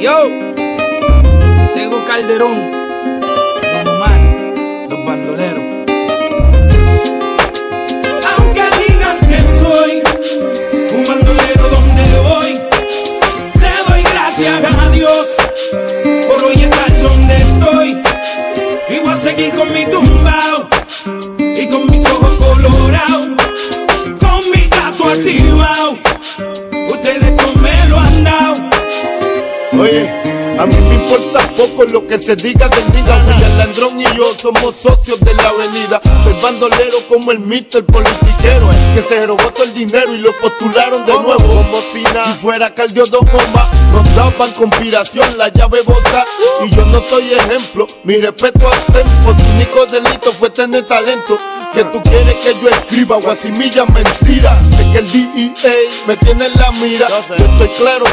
Yo, tengo Calderón, Don Omar, los bandoleros. Aunque digan que soy un bandolero donde voy, le doy gracias a Dios por hoy estar donde estoy. Y voy a seguir con mi tumbao y con mis ojos colorados, con mi gato. Oye, a mí me importa poco lo que se diga del diga. William Landrón y yo somos socios de la avenida. Soy bandolero como el mito, el politiquero. Que se robó todo el dinero y lo postularon de nuevo. Como si nada, fuera Caldio dos bombas, nos daban conspiración, la llave bota. Y yo no soy ejemplo, mi respeto al tempo. Su único delito fue tener talento. Que tú quieres que yo escriba guasimilla mentira. Es que el DEA me tiene en la mira. Yo estoy claro.